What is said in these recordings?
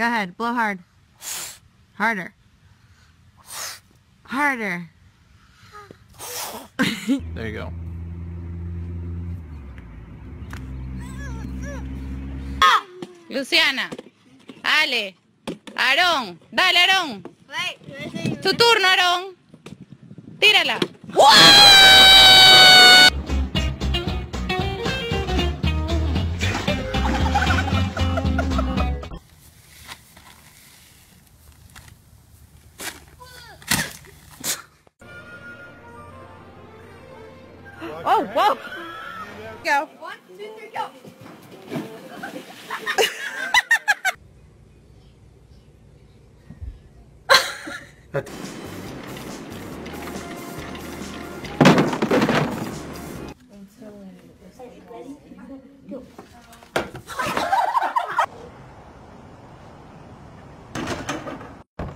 Go ahead. Blow hard. Harder. Harder. There you go. Luciana. Ale. Aarón. Dale, Aarón. Tu turno, Aarón. Tírala. Oh, whoa. Go. One, two, three, go.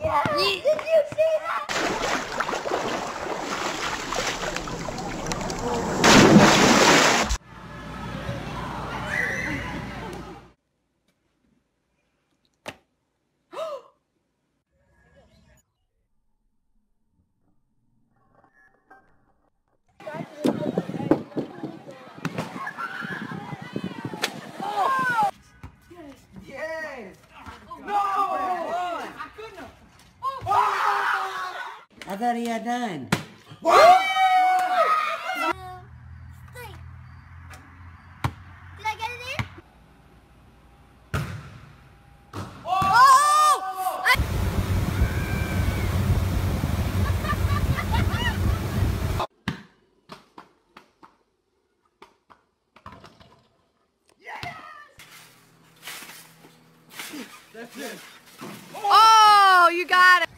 Yeah. Did you see that? I thought he had. Did I get it Oh, you got it.